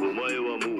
お前はもう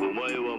お前は